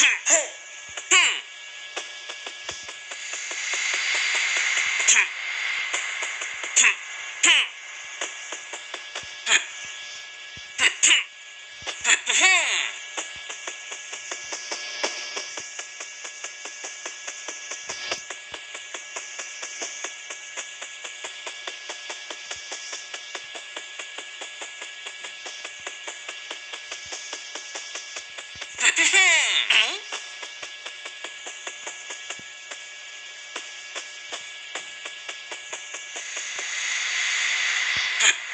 Hmm. hmm. hmm. Ha!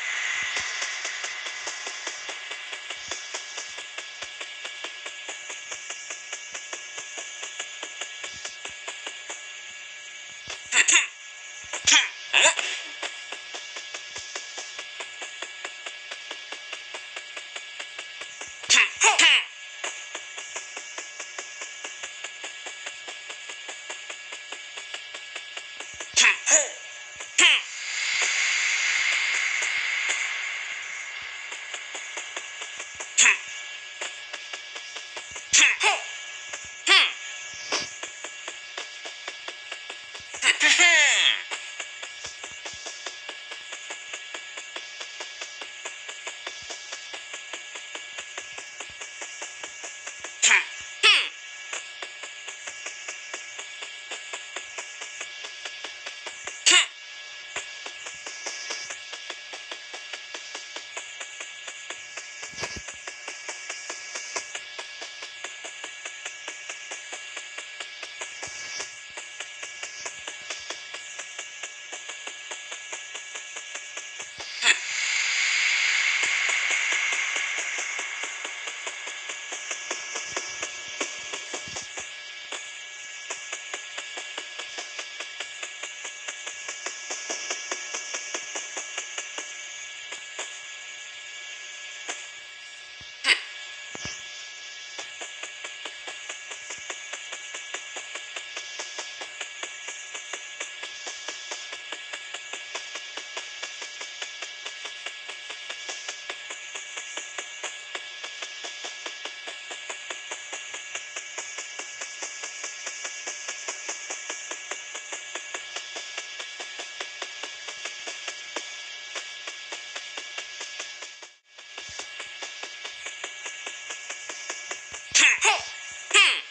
Huh?